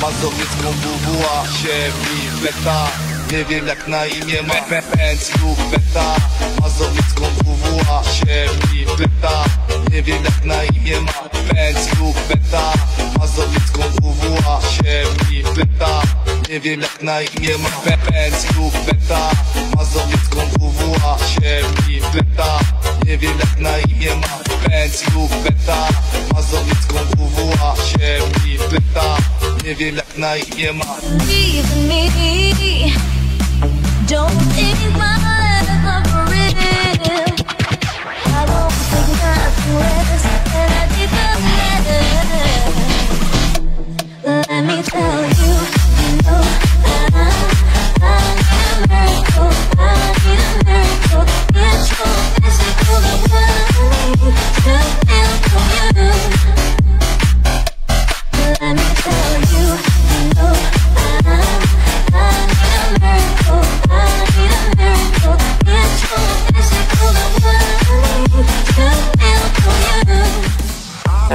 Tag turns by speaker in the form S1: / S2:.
S1: Mazowiecką WWA się mi beta Nie wiem jak na imię ma lub beta Mazowiecką WWA się mi beta Nie wiem jak na imię ma lub beta Mazowiecką WWA się mi beta Nie wiem jak na imię ma lub beta Mazowiecką WWA się mi beta Nie wiem jak na imię ma lub beta Mazowiecką Dilak na
S2: me. Don't think my life up for real. I don't think nothing less than I deep ahead Let me tell you.